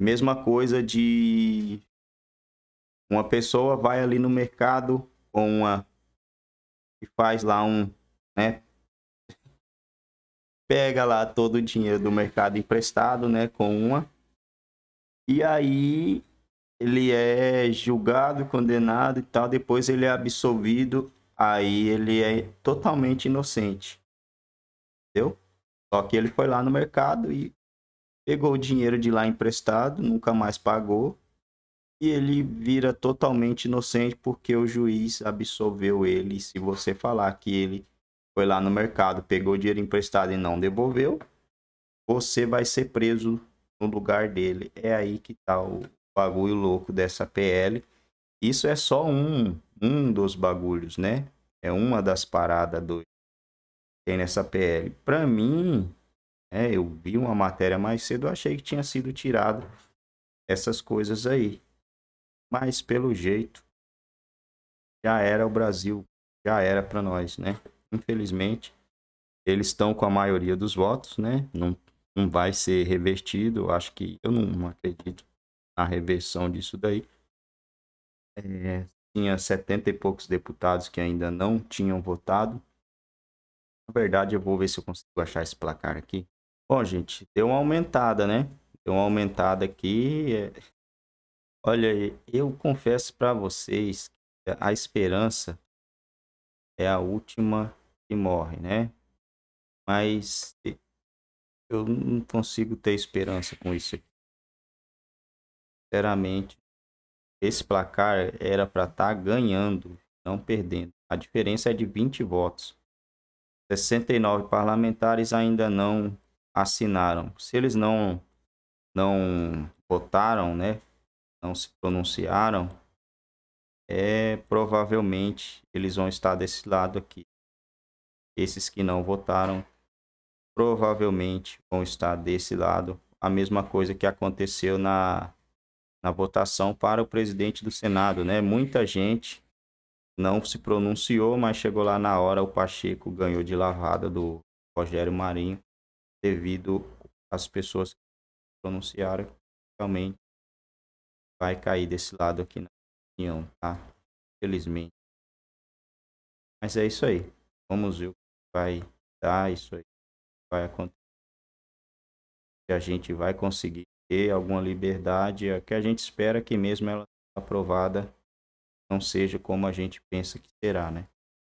Mesma coisa de uma pessoa vai ali no mercado com uma e faz lá um, né? Pega lá todo o dinheiro do mercado emprestado, né, com uma. E aí ele é julgado, condenado e tal, depois ele é absolvido, aí ele é totalmente inocente. Entendeu? Só que ele foi lá no mercado e pegou o dinheiro de lá emprestado, nunca mais pagou, e ele vira totalmente inocente porque o juiz absolveu ele. Se você falar que ele foi lá no mercado, pegou dinheiro emprestado e não devolveu, você vai ser preso no lugar dele. É aí que tá o bagulho louco dessa PL. Isso é só um, um dos bagulhos, né? É uma das paradas do tem nessa PL. Para mim, é, eu vi uma matéria mais cedo, achei que tinha sido tirado essas coisas aí. Mas pelo jeito já era o Brasil, já era para nós, né? Infelizmente, eles estão com a maioria dos votos, né? Não, não vai ser revertido. Acho que eu não acredito na reversão disso daí. É, tinha setenta e poucos deputados que ainda não tinham votado. Na verdade, eu vou ver se eu consigo achar esse placar aqui. Bom, gente, deu uma aumentada, né? Deu uma aumentada aqui. É, Olha, eu confesso para vocês que a esperança é a última que morre, né? Mas eu não consigo ter esperança com isso aqui. Sinceramente, esse placar era para estar tá ganhando, não perdendo. A diferença é de 20 votos. 69 parlamentares ainda não assinaram. Se eles não não votaram, né, não se pronunciaram, é provavelmente eles vão estar desse lado aqui. Esses que não votaram provavelmente vão estar desse lado. A mesma coisa que aconteceu na, na votação para o presidente do Senado, né? Muita gente não se pronunciou, mas chegou lá na hora o Pacheco ganhou de lavada do Rogério Marinho devido às pessoas que pronunciaram realmente vai cair desse lado aqui na opinião, tá? Felizmente. Mas é isso aí. Vamos ver o que vai dar isso aí. Vai acontecer. Que a gente vai conseguir ter alguma liberdade. É que a gente espera que mesmo ela aprovada não seja como a gente pensa que será, né?